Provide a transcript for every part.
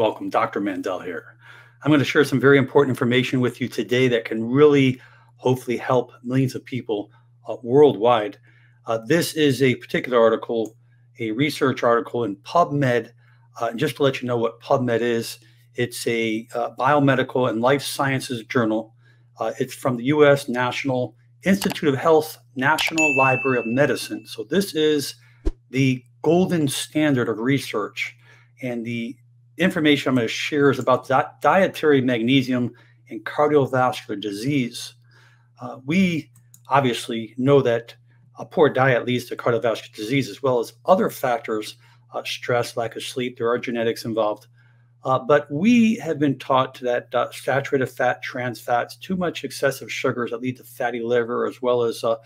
Welcome, Dr. Mandell here. I'm going to share some very important information with you today that can really, hopefully, help millions of people uh, worldwide. Uh, this is a particular article, a research article in PubMed. Uh, just to let you know what PubMed is, it's a uh, biomedical and life sciences journal. Uh, it's from the U.S. National Institute of Health National Library of Medicine. So this is the golden standard of research. And the information I'm going to share is about di dietary magnesium and cardiovascular disease. Uh, we obviously know that a poor diet leads to cardiovascular disease as well as other factors, uh, stress, lack of sleep. There are genetics involved. Uh, but we have been taught that uh, saturated fat, trans fats, too much excessive sugars that lead to fatty liver, as well as uh,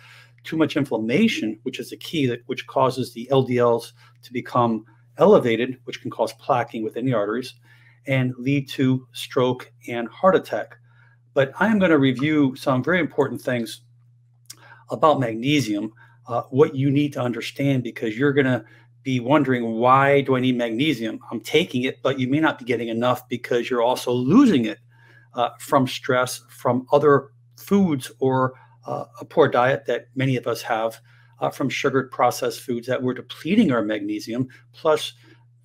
too much inflammation, which is the key that which causes the LDLs to become elevated, which can cause plaquing within the arteries and lead to stroke and heart attack. But I am going to review some very important things about magnesium, uh, what you need to understand, because you're going to be wondering why do I need magnesium? I'm taking it, but you may not be getting enough because you're also losing it uh, from stress, from other foods, or uh, a poor diet that many of us have uh, from sugared processed foods that we're depleting our magnesium, plus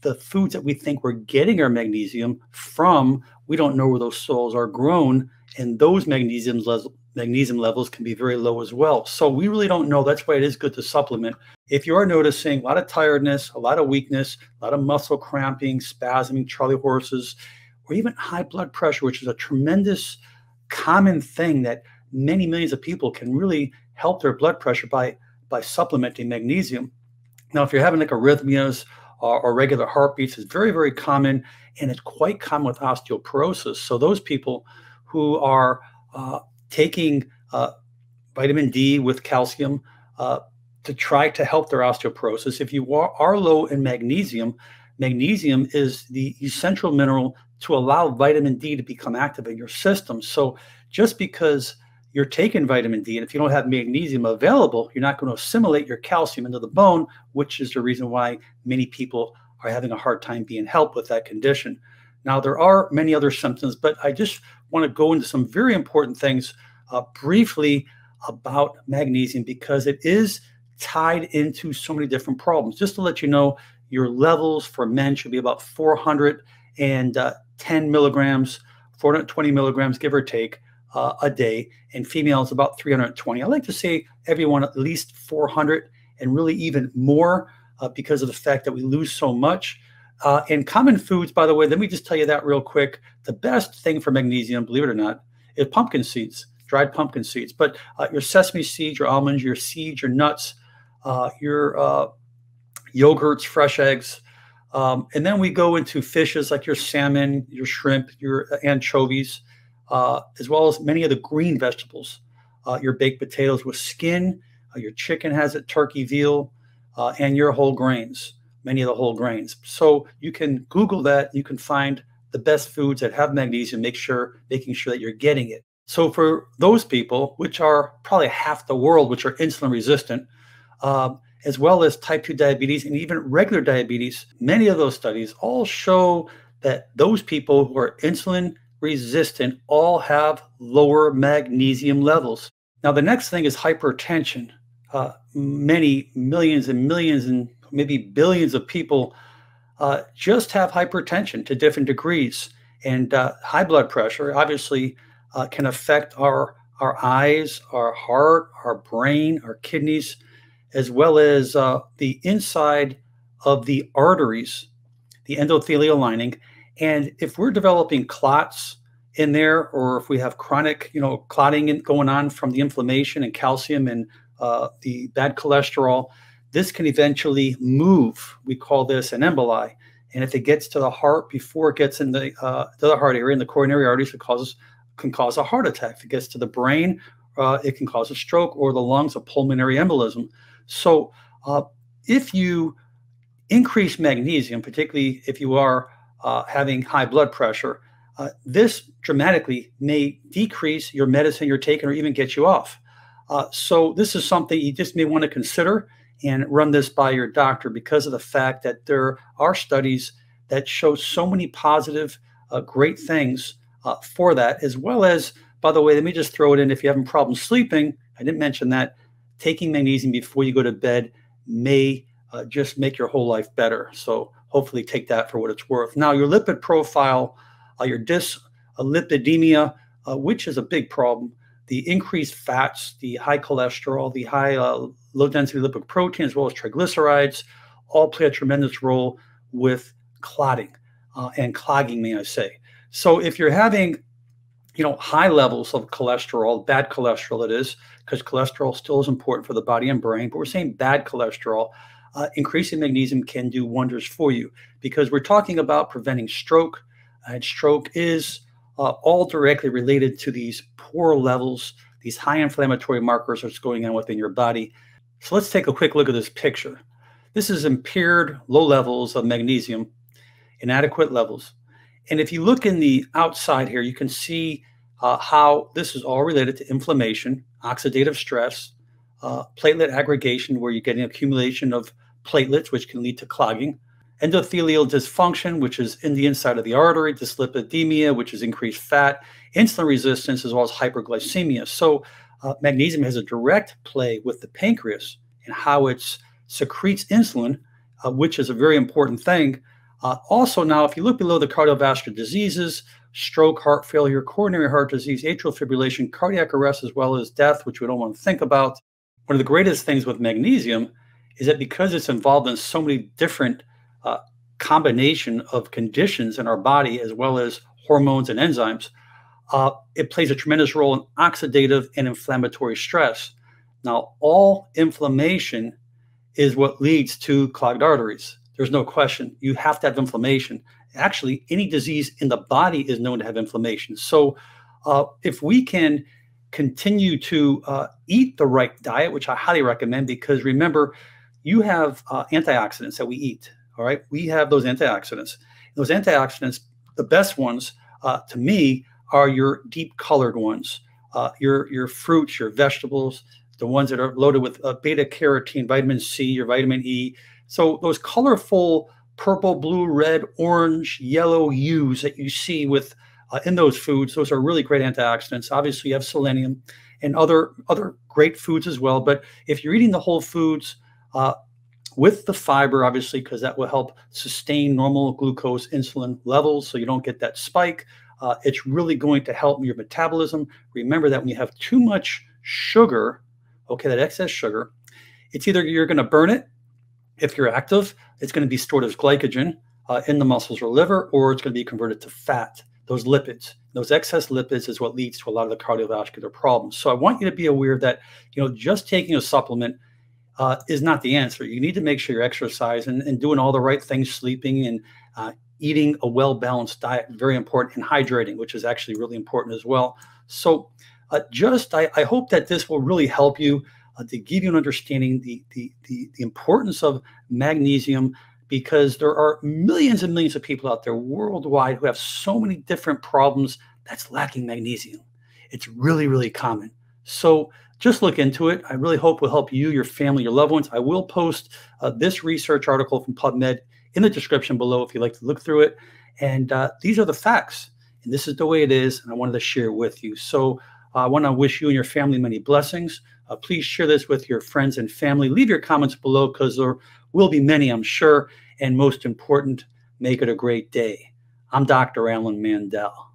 the foods that we think we're getting our magnesium from, we don't know where those soils are grown, and those magnesium, le- magnesium levels can be very low as well. So we really don't know. That's why it is good to supplement. If you are noticing a lot of tiredness, a lot of weakness, a lot of muscle cramping, spasming, Charlie horses, or even high blood pressure, which is a tremendous common thing that many millions of people can really help their blood pressure by by supplementing magnesium. Now, if you're having like arrhythmias or, or regular heartbeats, it's very, very common, and it's quite common with osteoporosis. So those people who are uh, taking uh, vitamin D with calcium uh, to try to help their osteoporosis, if you are, are low in magnesium, magnesium is the essential mineral to allow vitamin D to become active in your system. So just because you're taking vitamin D, and if you don't have magnesium available, you're not going to assimilate your calcium into the bone, which is the reason why many people are having a hard time being helped with that condition. Now, there are many other symptoms, but I just want to go into some very important things uh, briefly about magnesium because it is tied into so many different problems. Just to let you know, your levels for men should be about 410 uh, milligrams, 420 milligrams, give or take uh, a day, and females about 320. I like to say everyone at least 400 and really even more uh, because of the fact that we lose so much. Uh, and common foods, by the way, let me just tell you that real quick. The best thing for magnesium, believe it or not, is pumpkin seeds, dried pumpkin seeds. But uh, your sesame seeds, your almonds, your seeds, your nuts, uh, your uh, yogurts, fresh eggs. Um, and then we go into fishes like your salmon, your shrimp, your anchovies, uh, as well as many of the green vegetables. Uh, your baked potatoes with skin, uh, your chicken has it, turkey, veal, uh, and your whole grains, many of the whole grains. So you can Google that. You can find the best foods that have magnesium, make sure, making sure that you're getting it. So for those people, which are probably half the world, which are insulin resistant, um, as well as type 2 diabetes and even regular diabetes, many of those studies all show that those people who are insulin resistant all have lower magnesium levels. Now, the next thing is hypertension. Uh, many millions and millions and maybe billions of people uh, just have hypertension to different degrees. And uh, high blood pressure obviously uh, can affect our, our eyes, our heart, our brain, our kidneys, as well as uh, the inside of the arteries, the endothelial lining, and if we're developing clots in there, or if we have chronic, you know, clotting going on from the inflammation and calcium and uh, the bad cholesterol, this can eventually move. We call this an emboli. And if it gets to the heart before it gets in the uh, to the heart area in the coronary arteries, it causes can cause a heart attack. If it gets to the brain, uh, it can cause a stroke, or the lungs, a pulmonary embolism. So, uh, if you increase magnesium, particularly if you are uh, having high blood pressure, uh, this dramatically may decrease your medicine you're taking or even get you off. Uh, so this is something you just may want to consider and run this by your doctor because of the fact that there are studies that show so many positive, uh, great things uh, for that, as well as, by the way, let me just throw it in. If you're having problems sleeping, I didn't mention that, taking magnesium before you go to bed may uh, just make your whole life better. So hopefully take that for what it's worth. Now, your lipid profile, uh, your dyslipidemia, uh, which is a big problem, the increased fats, the high cholesterol, the high uh, low density lipid protein, as well as triglycerides, all play a tremendous role with clotting uh, and clogging, may I say. So if you're having, you know, high levels of cholesterol, bad cholesterol it is, because cholesterol still is important for the body and brain, but we're saying bad cholesterol, uh, increasing magnesium can do wonders for you because we're talking about preventing stroke, and stroke is uh, all directly related to these poor levels, these high inflammatory markers that's going on within your body. So let's take a quick look at this picture. This is impaired low levels of magnesium, inadequate levels. And if you look in the outside here, you can see uh, how this is all related to inflammation, oxidative stress, uh, platelet aggregation, where you get an accumulation of platelets, which can lead to clogging, endothelial dysfunction, which is in the inside of the artery, dyslipidemia, which is increased fat, insulin resistance, as well as hyperglycemia. So, uh, magnesium has a direct play with the pancreas and how it secretes insulin, uh, which is a very important thing. Uh, also, now, if you look below the cardiovascular diseases, stroke, heart failure, coronary heart disease, atrial fibrillation, cardiac arrest, as well as death, which we don't want to think about. One of the greatest things with magnesium is that because it's involved in so many different uh, combination of conditions in our body, as well as hormones and enzymes, uh, it plays a tremendous role in oxidative and inflammatory stress. Now, all inflammation is what leads to clogged arteries. There's no question. You have to have inflammation. Actually, any disease in the body is known to have inflammation. So, uh, if we can continue to uh, eat the right diet, which I highly recommend, because remember, you have uh, antioxidants that we eat. All right, we have those antioxidants. Those antioxidants, the best ones uh, to me are your deep colored ones, uh, your your fruits, your vegetables, the ones that are loaded with uh, beta carotene, vitamin C, your vitamin E. So those colorful purple, blue, red, orange, yellow hues that you see with uh, in those foods, those are really great antioxidants. Obviously, you have selenium and other other great foods as well. But if you're eating the whole foods, uh, with the fiber, obviously, because that will help sustain normal glucose insulin levels so you don't get that spike. Uh, it's really going to help your metabolism. Remember that when you have too much sugar, okay, that excess sugar, it's either you're going to burn it if you're active, it's going to be stored as glycogen uh, in the muscles or liver, or it's going to be converted to fat. Those lipids, those excess lipids is what leads to a lot of the cardiovascular problems. So I want you to be aware that, you know, just taking a supplement uh, is not the answer. You need to make sure you're exercising and doing all the right things, sleeping and uh, eating a well balanced diet, very important, and hydrating, which is actually really important as well. So, uh, just I, I, hope that this will really help you uh, to give you an understanding the, the, the the importance of magnesium because there are millions and millions of people out there worldwide who have so many different problems that's lacking magnesium. It's really really common. So just look into it. I really hope will help you, your family, your loved ones. I will post uh, this research article from PubMed in the description below if you'd like to look through it. And uh, these are the facts, and this is the way it is, and I wanted to share with you. So uh, I want to wish you and your family many blessings. Uh, please share this with your friends and family. Leave your comments below because there will be many, I'm sure. And most important, make it a great day. I'm Dr. Alan Mandell.